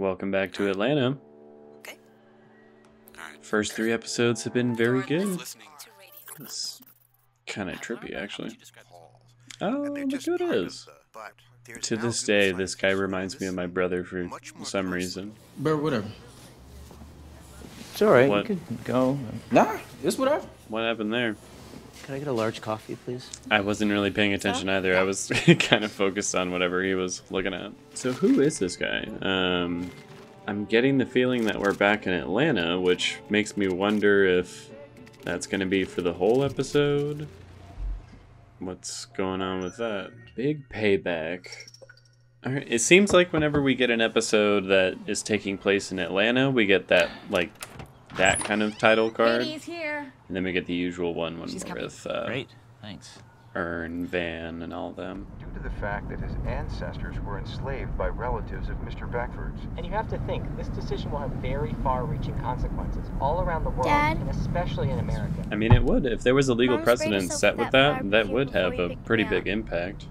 Welcome back to Atlanta. Okay. Alright. First three episodes have been very good. It's kind of trippy, actually. Oh, And they're look who it part of is. the- but there's To this day, this guy reminds me of my brother for some reason. But whatever. It's all right. What? You can go. Nah, it's whatever. What happened there? Can I get a large coffee, please? I wasn't really paying attention either. I was kind of focused on whatever he was looking at. So who is this guy? Um, I'm getting the feeling that we're back in Atlanta, which makes me wonder if that's going to be for the whole episode. What's going on with that? Big payback. All right. It seems like whenever we get an episode that is taking place in Atlanta, we get that like that kind of title card, Ladies here. and then we get the usual one when She's we're coming. with uh, Great. Thanks. Ern, Van, and all them. due to the fact that his ancestors were enslaved by relatives of Mr. Beckford's. And you have to think, this decision will have very far-reaching consequences all around the world, Dad? and especially in America. I mean, it would. If there was a legal Mom's precedent set with that that, that would have a pretty big impact.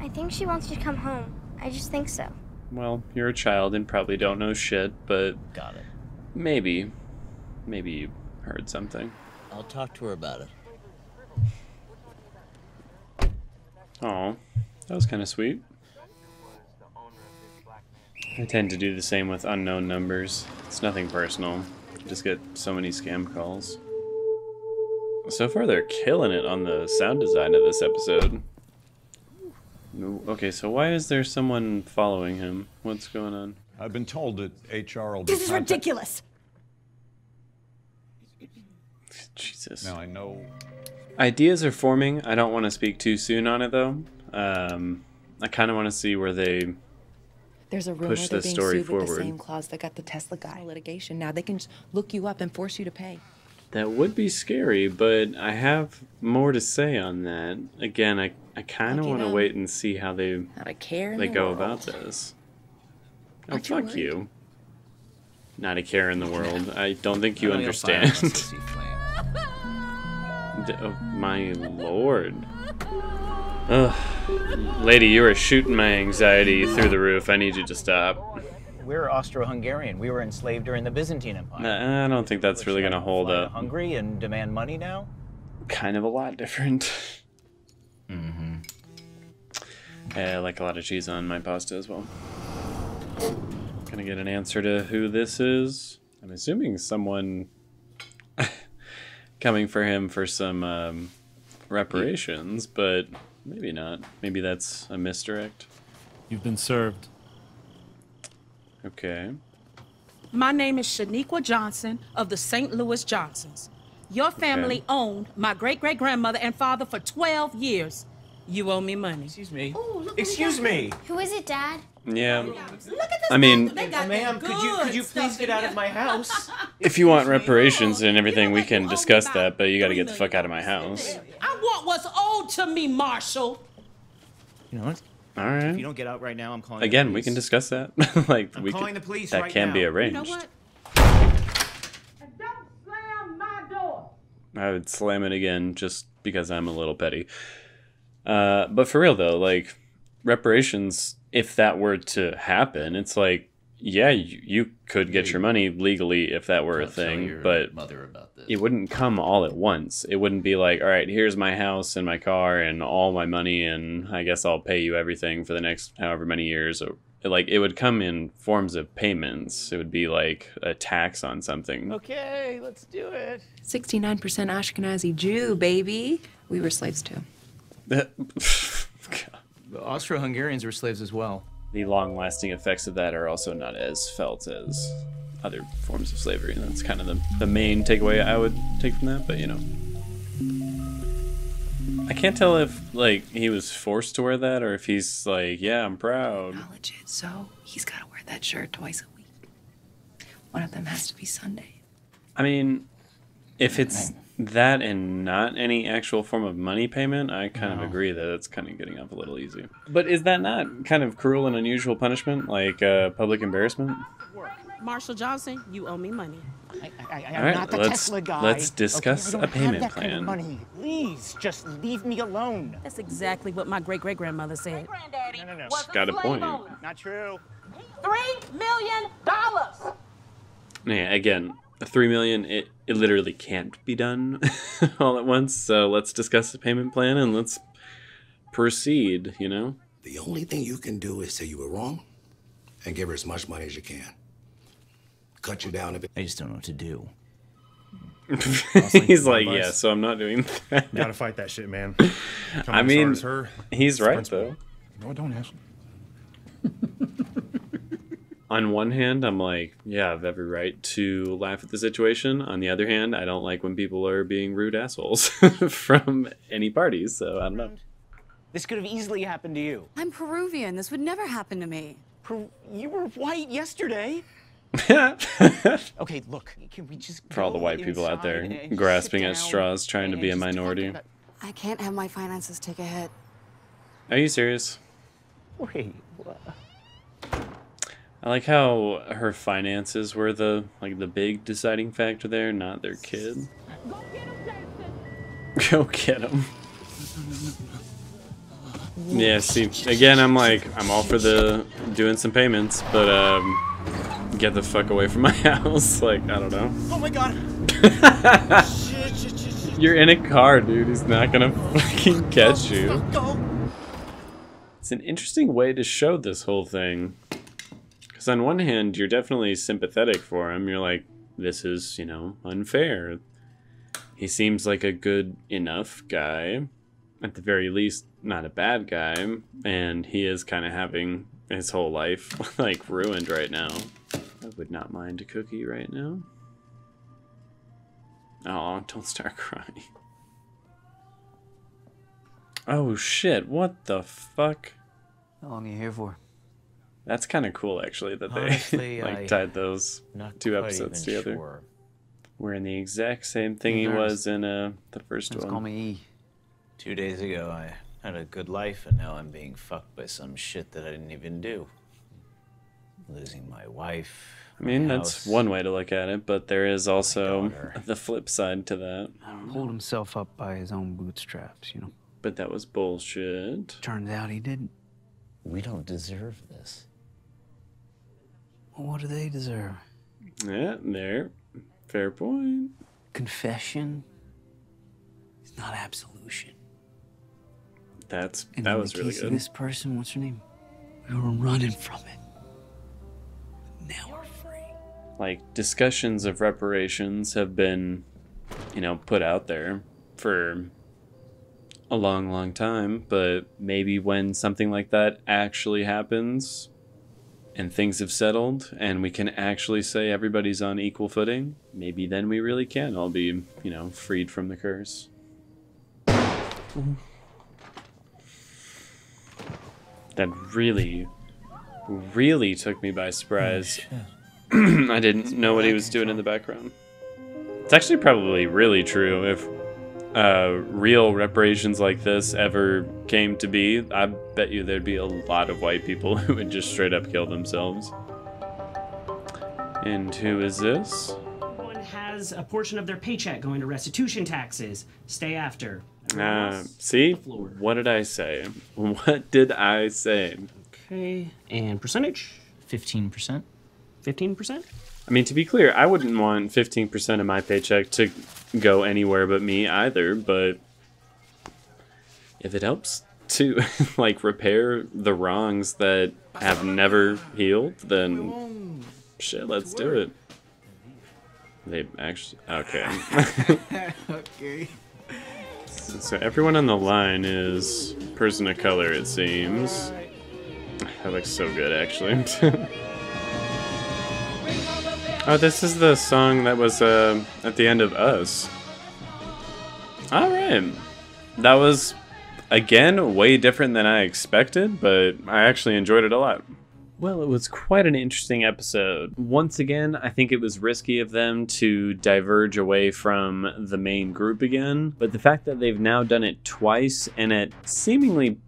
I think she wants you to come home. I just think so. Well, you're a child and probably don't know shit, but Got it. maybe, maybe you heard something. I'll talk to her about it. Oh, that was kind of sweet. I tend to do the same with unknown numbers. It's nothing personal. Just get so many scam calls. So far, they're killing it on the sound design of this episode. No- Okay, so why is there someone following him? What's going on? I've been told that HR will be This is ridiculous. Jesus. Now I know Ideas are forming. I don't want to speak too soon on it though. Um, I kind of want to see where they. There's a rumor push they're being story sued with forward. the same clause that got the Tesla guy litigation. Now they can just look you up and force you to pay. That would be scary, but I have more to say on that. Again, I I kind of want to wait and see how they Not a care in they the go world. about this. Oh Aren't fuck worried? you! Not a care in the world. I don't think you I know you'll fire us understand. To see flames. D- oh, my lord. Ugh. Lady, you are shooting my anxiety through the roof. I need you to stop. We're Austro-Hungarian. We were enslaved during the Byzantine Empire. Nah, I don't think that's really gonna hold up. Hungry and demand money now? kind of a lot different. mm-hmm. I like a lot of cheese on my pasta as well. Gonna get an answer to who this is. I'm assuming someone coming for him for some um, reparations, but maybe not. Maybe that's a misdirect. You've been served. Okay. My name is Shaniqua Johnson of the St. Louis Johnsons. Your family Okay. owned my great great grandmother and father for 12 years. You owe me money. Excuse me. Oh, Excuse me. Who is it, Dad? Yeah. Look at this. I mean- Ma'am, could you could you please get out of my house? If you want reparations and everything, we can what? You owe discuss that, but you gotta get the fuck out of my house. I want what's owed to me, Marshall. You know what? All If you don't get out right now, I'm calling. Again, the we can discuss that. like I'm we calling can, the police that right can be now. arranged. You know what? And don't slam my door. I would slam it again just because I'm a little petty. Uh, but for real though, like reparations, if that were to happen, it's like, yeah, you, you could get your money legally if that were a Don't tell thing, your but mother about this. it wouldn't come all at once. It wouldn't be like, all right, here's my house and my car and all my money, and I guess I'll pay you everything for the next however many years. Or like, it would come in forms of payments. It would be like a tax on something. Okay, let's do it. 69% Ashkenazi Jew, baby. We were slaves too. God. The Austro-Hungarians were slaves as well. The long lasting effects of that are also not as felt as other forms of slavery. And that's kind of the, the main takeaway I would take from that, but you know. I can't tell if like he was forced to wear that or if he's like, yeah, I'm proud. Acknowledge it. So he's got to wear that shirt twice a week. One of them has to be Sunday. I mean, if it's that and not any actual form of money payment, I kind of agree that it's kind of getting up a little easy. But is that not kind of cruel and unusual punishment, like uh, public embarrassment? Marshall Johnson, you owe me money. I, I, I All am right, not the let's- Tesla guy. let's discuss I a don't payment have that kind plan. of money. Please, just leave me alone. That's exactly what my great great grandmother said. Granddaddy No, no, no. Got a point. Not true. Three million dollars. Yeah, again, a three million. It it literally can't be done all at once. So let's discuss the payment plan and let's proceed. You know. The only thing you can do is say you were wrong and give her as much money as you can. Cut you down a bit. I just don't know what to do. He's like, yeah. So I'm not doing that. Gotta fight that shit, man. Come I mean, as hard as her. He's It's right principle. though. No, don't ask. On one hand, I'm like, yeah, I have every right to laugh at the situation. On the other hand, I don't like when people are being rude assholes from any parties. So I don't know. This could have easily happened to you. I'm Peruvian. This would never happen to me. Per- you were white yesterday. Okay, look, can we just For all the white people out there inside and just grasping at straws, trying to be a minority. about- I can't have my finances take a hit. Are you serious? Wait, what? I like how her finances were the like the big deciding factor there, not their kid. Go get him. Yeah, see, again, I'm like, I'm all for the doing some payments, but um, get the fuck away from my house. Like, I don't know. Oh my god! You're in a car, dude. He's not gonna fucking catch you. It's an interesting way to show this whole thing. Because on one hand, you're definitely sympathetic for him. You're like, this is, you know, unfair. He seems like a good enough guy. At the very least, not a bad guy. And he is kind of having his whole life, like, ruined right now. I would not mind a cookie right now. Oh, don't start crying. Oh shit, what the fuck? How long are you here for? That's kind of cool, actually, that they Honestly, like I- tied those two episodes together. Sure. Wearing the exact same thing he was in uh, the first one. call me E. Two days ago, I had a good life, and now I'm being fucked by some shit that I didn't even do. Losing my wife. I mean, my that's house. one way to look at it, but there is also the flip side to that. Pulled himself up by his own bootstraps, you know. But that was bullshit. Turns out he didn't. We don't deserve this. Well, what do they deserve? Yeah, there. Fair point. Confession is not absolution. That's And that in was the really case good. of this person, what's her name? We were running from it. Now we're free. like discussions of reparations have been you know put out there for a long long time but maybe when something like that actually happens and things have settled and we can actually say everybody's on equal footing maybe then we really can all be you know freed from the curse. That really really took me by surprise. Oh, I didn't know what he was doing in the background. It's actually probably really true if uh, real reparations like this ever came to be. I bet you there'd be a lot of white people who would just straight up kill themselves. And who is this? Everyone has a portion of their paycheck going to restitution taxes. Stay after. Uh, see? What did I say? What did I say? Okay, and percentage? 15%? 15%? I mean, to be clear, I wouldn't want 15% of my paycheck to go anywhere but me either, but if it helps to, like, repair the wrongs that have never healed, then shit, let's do it. They actually. Okay. okay. so everyone on the line is person of color, it seems. That looks so good, actually. Oh, this is the song that was uh, at the end of Us. All right. That was, again, way different than I expected, but I actually enjoyed it a lot. Well, it was quite an interesting episode. Once again, I think it was risky of them to diverge away from the main group again, but the fact that they've now done it twice and at seemingly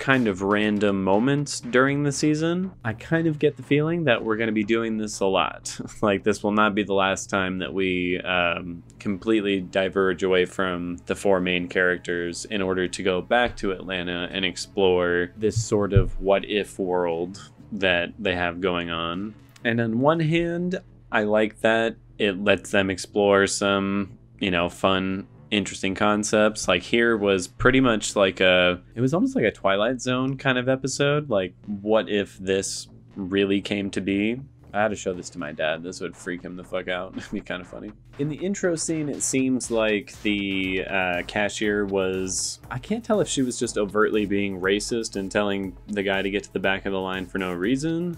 kind of random moments during the season, I kind of get the feeling that we're going to be doing this a lot. like, this will not be the last time that we um, completely diverge away from the four main characters in order to go back to Atlanta and explore this sort of what if world that they have going on. And on one hand, I like that it lets them explore some, you know, fun, interesting concepts. Like here was pretty much like a, it was almost like a Twilight Zone kind of episode. Like, what if this really came to be? I had to show this to my dad. This would freak him the fuck out. It'd be kind of funny. In the intro scene, it seems like the uh, cashier was. I can't tell if she was just overtly being racist and telling the guy to get to the back of the line for no reason,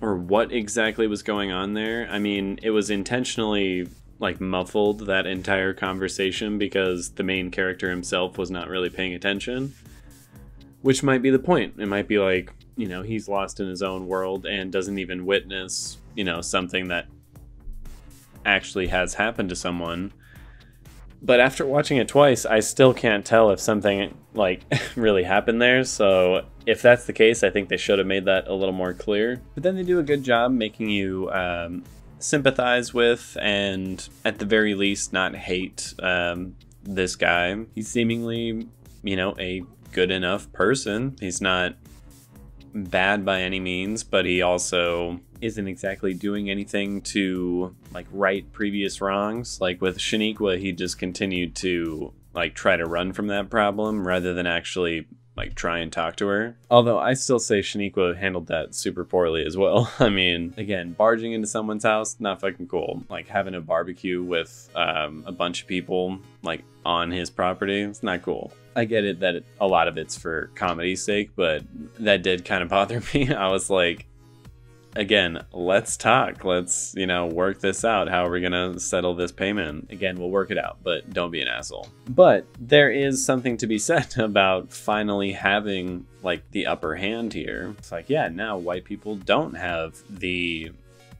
or what exactly was going on there. I mean, it was intentionally like muffled that entire conversation because the main character himself was not really paying attention. Which might be the point. It might be like, you know, he's lost in his own world and doesn't even witness, you know, something that actually has happened to someone. But after watching it twice, I still can't tell if something like really happened there. So if that's the case, I think they should have made that a little more clear. But then they do a good job making you um, sympathize with and, at the very least, not hate um, this guy. He's seemingly, you know, a good enough person. He's not bad by any means, but he also isn't exactly doing anything to like right previous wrongs. Like with Shaniqua, he just continued to like try to run from that problem rather than actually like try and talk to her. Although I still say Shaniqua handled that super poorly as well. I mean, again, barging into someone's house, not fucking cool. Like having a barbecue with um, a bunch of people like on his property, it's not cool. I get it that a lot of it's for comedy's sake, but that did kind of bother me. I was like, again, let's talk. Let's, you know, work this out. How are we going to settle this payment? Again, we'll work it out, but don't be an asshole. But there is something to be said about finally having like the upper hand here. It's like, yeah, now white people don't have the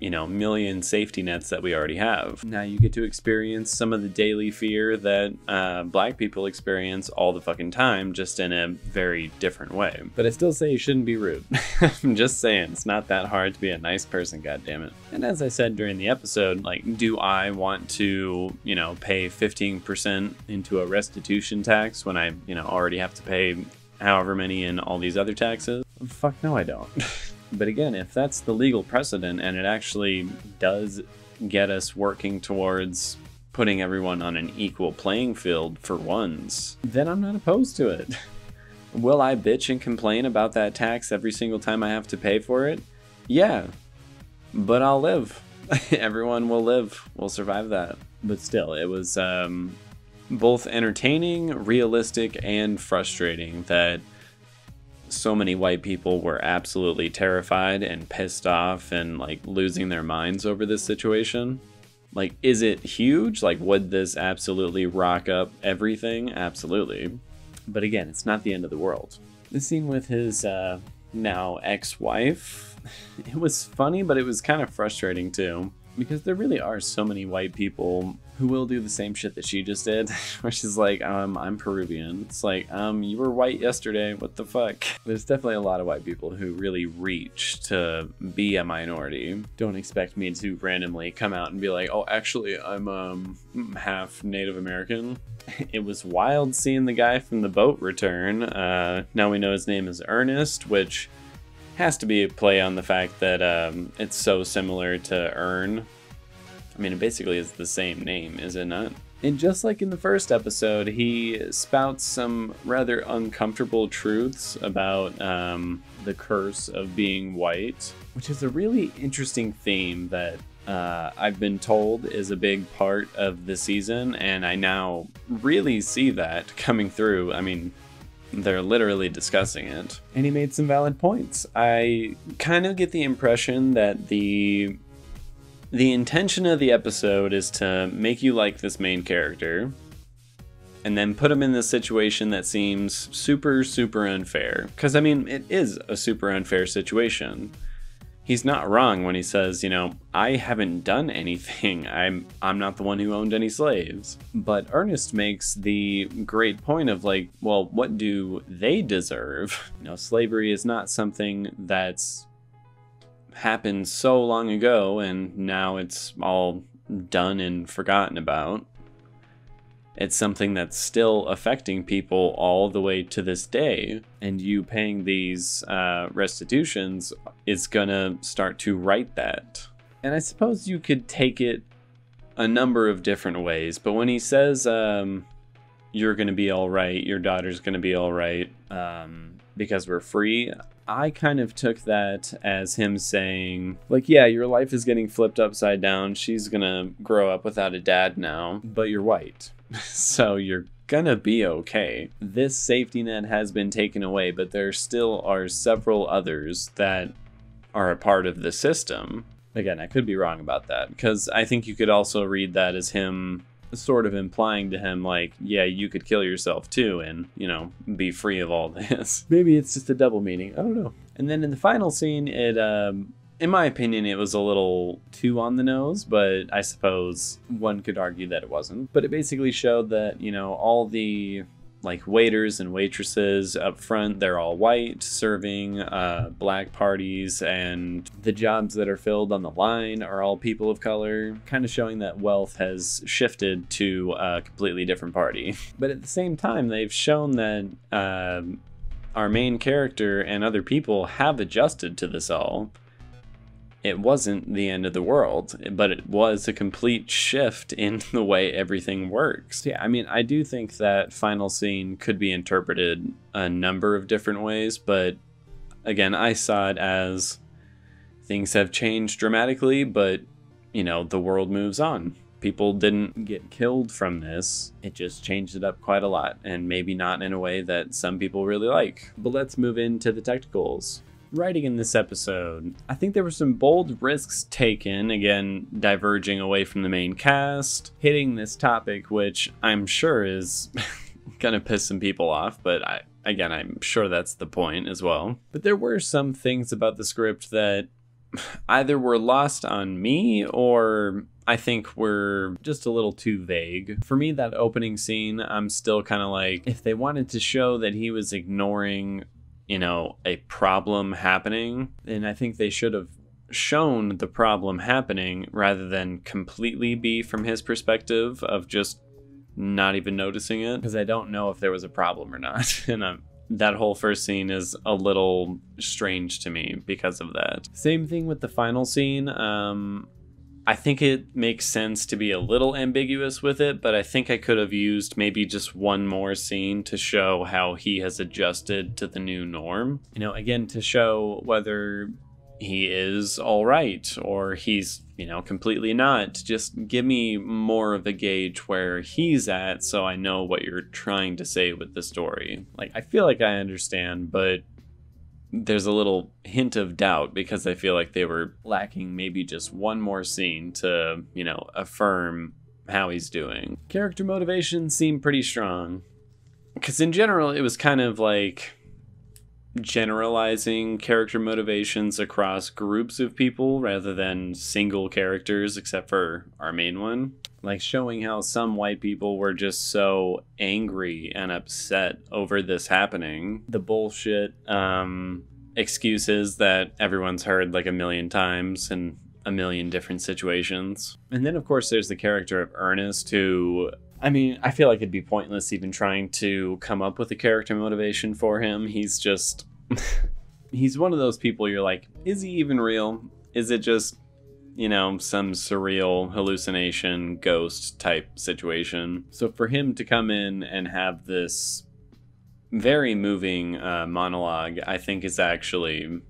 you know, million safety nets that we already have. Now you get to experience some of the daily fear that uh, black people experience all the fucking time, just in a very different way. But I still say you shouldn't be rude. I'm just saying, it's not that hard to be a nice person, goddammit. And as I said during the episode, like, do I want to, you know, pay 15% into a restitution tax when I, you know, already have to pay however many in all these other taxes? Fuck no, I don't. But again, if that's the legal precedent and it actually does get us working towards putting everyone on an equal playing field for once, then I'm not opposed to it. Will I bitch and complain about that tax every single time I have to pay for it? Yeah. But I'll live. Everyone will live. We'll survive that. But still, it was um, both entertaining, realistic, and frustrating that so many white people were absolutely terrified and pissed off and like losing their minds over this situation. Like, is it huge? Like, would this absolutely rock up everything? Absolutely. But again, it's not the end of the world. The scene with his uh, now ex wife, it was funny, but it was kind of frustrating too because there really are so many white people who will do the same shit that she just did, where she's like, um, I'm Peruvian. It's like, um, you were white yesterday. What the fuck? There's definitely a lot of white people who really reach to be a minority. Don't expect me to randomly come out and be like, oh, actually, I'm um half Native American. It was wild seeing the guy from the boat return. Uh, now we know his name is Ernest, which has to be a play on the fact that um, it's so similar to Earn. I mean, it basically is the same name, is it not? And just like in the first episode, he spouts some rather uncomfortable truths about um, the curse of being white, which is a really interesting theme that uh, I've been told is a big part of the season, and I now really see that coming through. I mean, they're literally discussing it. And he made some valid points. I kind of get the impression that the the intention of the episode is to make you like this main character and then put him in this situation that seems super super unfair. Cuz I mean, it is a super unfair situation he's not wrong when he says, you know, I haven't done anything. I'm I'm not the one who owned any slaves. But Ernest makes the great point of like, well, what do they deserve? You know, slavery is not something that's happened so long ago and now it's all done and forgotten about. It's something that's still affecting people all the way to this day. And you paying these uh, restitutions is gonna start to right that. And I suppose you could take it a number of different ways, but when he says, um, you're gonna be all right, your daughter's gonna be all right, um, because we're free, I kind of took that as him saying, like, yeah, your life is getting flipped upside down. She's gonna grow up without a dad now, but you're white. so you're gonna be okay. This safety net has been taken away, but there still are several others that are a part of the system. Again, I could be wrong about that because I think you could also read that as him sort of implying to him like yeah you could kill yourself too and you know be free of all this. Maybe it's just a double meaning. I don't know. And then in the final scene it um in my opinion it was a little too on the nose but i suppose one could argue that it wasn't. But it basically showed that you know all the like waiters and waitresses up front they're all white serving uh, black parties and the jobs that are filled on the line are all people of color kind of showing that wealth has shifted to a completely different party. But at the same time they've shown that uh, our main character and other people have adjusted to this all it wasn't the end of the world, but it was a complete shift in the way everything works. Yeah, I mean, I do think that final scene could be interpreted a number of different ways, but again, I saw it as things have changed dramatically, but you know, the world moves on. People didn't get killed from this. It just changed it up quite a lot, and maybe not in a way that some people really like. But let's move into the technicals writing in this episode, I think there were some bold risks taken, again, diverging away from the main cast, hitting this topic, which I'm sure is gonna piss some people off, but I, again, I'm sure that's the point as well. But there were some things about the script that either were lost on me or I think were just a little too vague. For me, that opening scene, I'm still kind of like, if they wanted to show that he was ignoring you know, a problem happening. And I think they should have shown the problem happening rather than completely be from his perspective of just not even noticing it. Because I don't know if there was a problem or not. and I'm, that whole first scene is a little strange to me because of that. Same thing with the final scene. Um, I think it makes sense to be a little ambiguous with it, but I think I could have used maybe just one more scene to show how he has adjusted to the new norm. You know, again, to show whether he is all right or he's, you know, completely not. Just give me more of a gauge where he's at so I know what you're trying to say with the story. Like, I feel like I understand, but there's a little hint of doubt because I feel like they were lacking maybe just one more scene to, you know, affirm how he's doing. Character motivations seem pretty strong. Because in general, it was kind of like generalizing character motivations across groups of people rather than single characters, except for our main one. Like showing how some white people were just so angry and upset over this happening. The bullshit um, excuses that everyone's heard like a million times in a million different situations. And then, of course, there's the character of Ernest, who I mean, I feel like it'd be pointless even trying to come up with a character motivation for him. He's just. he's one of those people you're like, is he even real? Is it just, you know, some surreal hallucination, ghost type situation? So for him to come in and have this very moving uh, monologue, I think is actually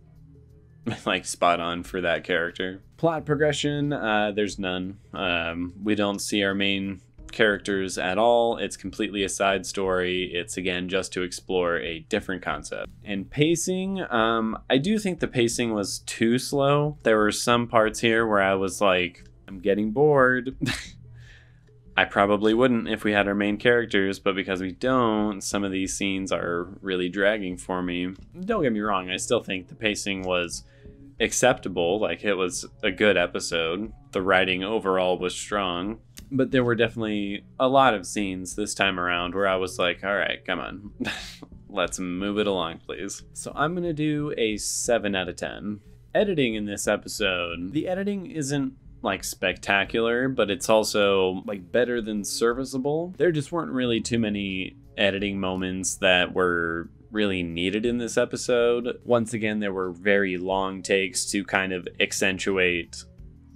like spot on for that character. Plot progression, uh, there's none. Um, we don't see our main characters at all. It's completely a side story. It's again just to explore a different concept. And pacing, um, I do think the pacing was too slow. There were some parts here where I was like, I'm getting bored. I probably wouldn't if we had our main characters, but because we don't, some of these scenes are really dragging for me. Don't get me wrong, I still think the pacing was acceptable, like it was a good episode. The writing overall was strong but there were definitely a lot of scenes this time around where I was like, all right, come on. Let's move it along, please. So I'm going to do a 7 out of 10. Editing in this episode, the editing isn't like spectacular, but it's also like better than serviceable. There just weren't really too many editing moments that were really needed in this episode. Once again, there were very long takes to kind of accentuate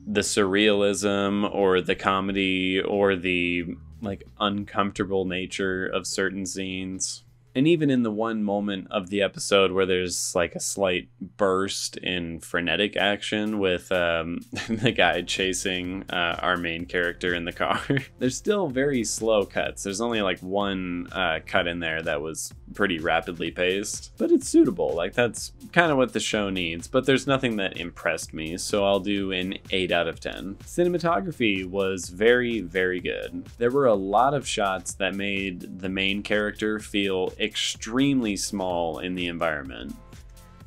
the surrealism or the comedy or the like uncomfortable nature of certain scenes. And even in the one moment of the episode where there's like a slight burst in frenetic action with um, the guy chasing uh, our main character in the car, there's still very slow cuts. There's only like one uh, cut in there that was pretty rapidly paced, but it's suitable. Like that's kind of what the show needs, but there's nothing that impressed me, so I'll do an 8 out of 10. Cinematography was very, very good. There were a lot of shots that made the main character feel extremely small in the environment.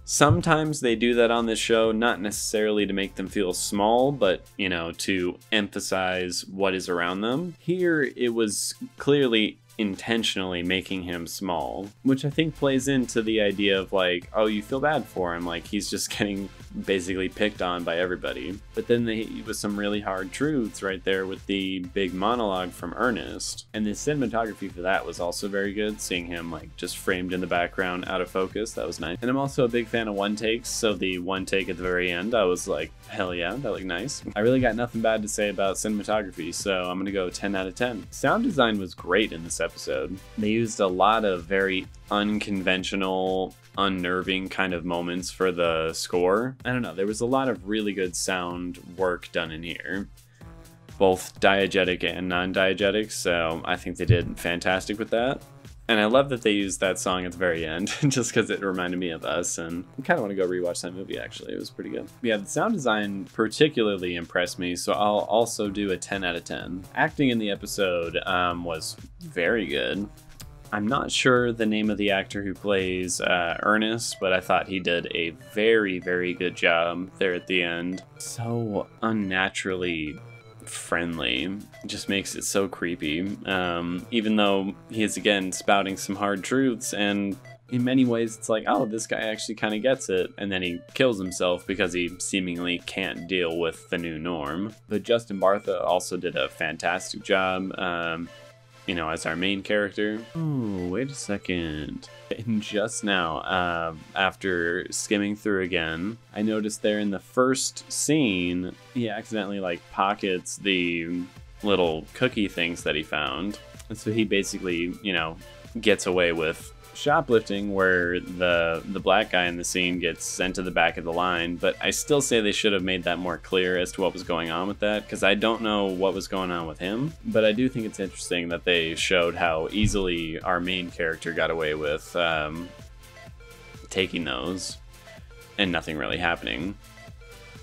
Sometimes they do that on this show, not necessarily to make them feel small, but, you know, to emphasize what is around them. Here, it was clearly intentionally making him small, which I think plays into the idea of like, oh, you feel bad for him, like he's just getting basically picked on by everybody. But then they with some really hard truths right there with the big monologue from Ernest, and the cinematography for that was also very good. Seeing him like just framed in the background, out of focus, that was nice. And I'm also a big fan of one takes, so the one take at the very end, I was like, hell yeah, that looked nice. I really got nothing bad to say about cinematography, so I'm gonna go 10 out of 10. Sound design was great in this episode. They used a lot of very unconventional, unnerving kind of moments for the score. I don't know, there was a lot of really good sound work done in here. Both diegetic and non-diegetic, so I think they did fantastic with that. And I love that they used that song at the very end, just because it reminded me of us, and I kind of want to go rewatch that movie, actually. It was pretty good. Yeah, the sound design particularly impressed me, so I'll also do a 10 out of 10. Acting in the episode um, was very good. I'm not sure the name of the actor who plays uh, Ernest, but I thought he did a very, very good job there at the end. So unnaturally friendly. Just makes it so creepy. Um, even though he is again spouting some hard truths and in many ways it's like oh this guy actually kind of gets it. And then he kills himself because he seemingly can't deal with the new norm. But justin bartha also did a fantastic job. Um, you know, as our main character. Oh, wait a second. And just now, uh, after skimming through again, I noticed there in the first scene, he accidentally like pockets the little cookie things that he found. And so he basically, you know, gets away with shoplifting where the the black guy in the scene gets sent to the back of the line but i still say they should have made that more clear as to what was going on with that because i don't know what was going on with him. But i do think it's interesting that they showed how easily our main character got away with um, taking those and nothing really happening.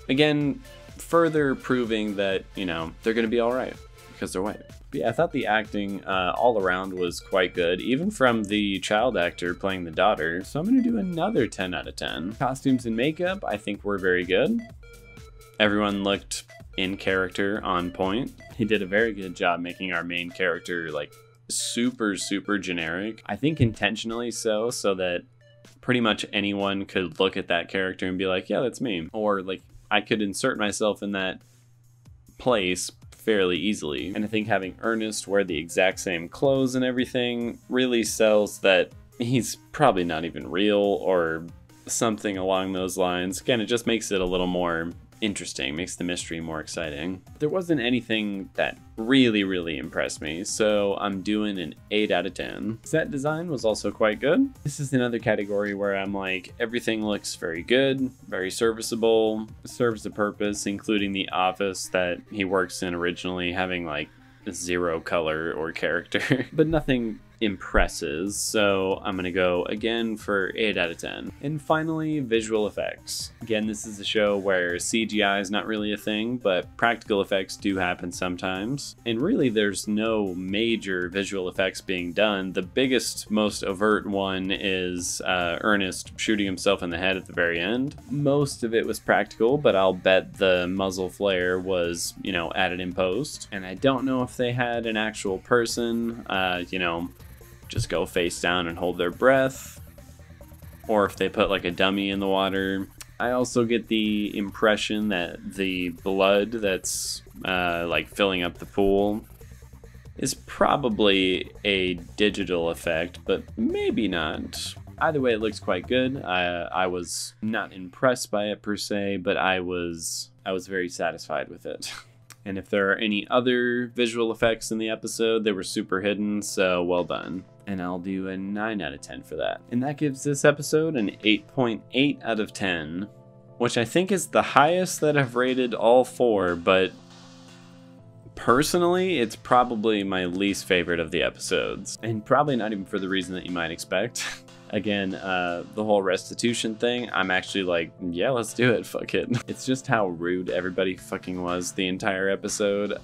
Again further proving that you know they're gonna be all right because they're white I thought the acting uh, all around was quite good, even from the child actor playing the daughter. So I'm going to do another 10 out of 10. Costumes and makeup, I think were very good. Everyone looked in character, on point. He did a very good job making our main character like super, super generic. I think intentionally so, so that pretty much anyone could look at that character and be like, yeah, that's me. Or like I could insert myself in that place fairly easily. And I think having Ernest wear the exact same clothes and everything really sells that he's probably not even real or something along those lines. Again, it just makes it a little more interesting, makes the mystery more exciting. There wasn't anything that really, really impressed me, so I'm doing an 8 out of 10. Set design was also quite good. This is another category where I'm like, everything looks very good, very serviceable, serves a purpose, including the office that he works in originally, having like zero color or character, but nothing impresses, so I'm gonna go again for 8 out of 10. And finally, visual effects. Again, this is a show where CGI is not really a thing, but practical effects do happen sometimes. And really, there's no major visual effects being done. The biggest, most overt one is uh, Ernest shooting himself in the head at the very end. Most of it was practical, but I'll bet the muzzle flare was, you know, added in post. And I don't know if they had an actual person, uh, you know, just go face down and hold their breath, or if they put like a dummy in the water. I also get the impression that the blood that's uh, like filling up the pool is probably a digital effect, but maybe not. Either way, it looks quite good. I, I was not impressed by it per se, but I was I was very satisfied with it. And if there are any other visual effects in the episode, they were super hidden, so well done. And I'll do a 9 out of 10 for that. And that gives this episode an 8.8 out of 10, which I think is the highest that I've rated all four, but personally, it's probably my least favorite of the episodes. And probably not even for the reason that you might expect. Again, uh, the whole restitution thing, I'm actually like, yeah, let's do it, fuck it. It's just how rude everybody fucking was the entire episode.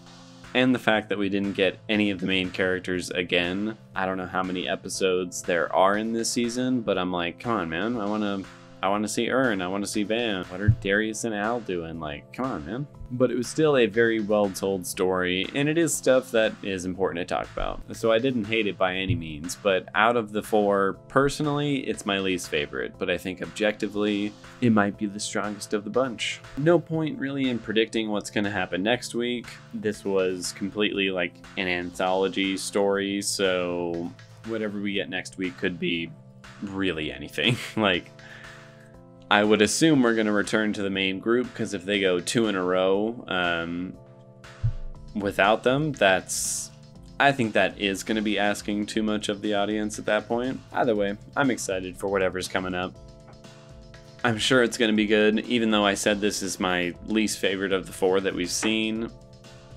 And the fact that we didn't get any of the main characters again. I don't know how many episodes there are in this season, but I'm like, come on, man, I wanna I want to see Earn. I want to see Van. What are Darius and Al doing? Like, come on, man. But it was still a very well told story, and it is stuff that is important to talk about. So I didn't hate it by any means, but out of the four, personally, it's my least favorite. But I think objectively, it might be the strongest of the bunch. No point really in predicting what's going to happen next week. This was completely like an anthology story, so whatever we get next week could be really anything. like, I would assume we're going to return to the main group because if they go two in a row um, without them, that's. I think that is going to be asking too much of the audience at that point. Either way, I'm excited for whatever's coming up. I'm sure it's going to be good, even though I said this is my least favorite of the four that we've seen.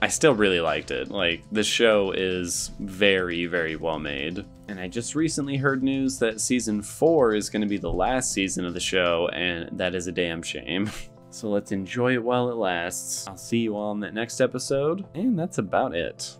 I still really liked it. Like, the show is very, very well made. And I just recently heard news that season four is going to be the last season of the show, and that is a damn shame. so let's enjoy it while it lasts. I'll see you all in that next episode, and that's about it.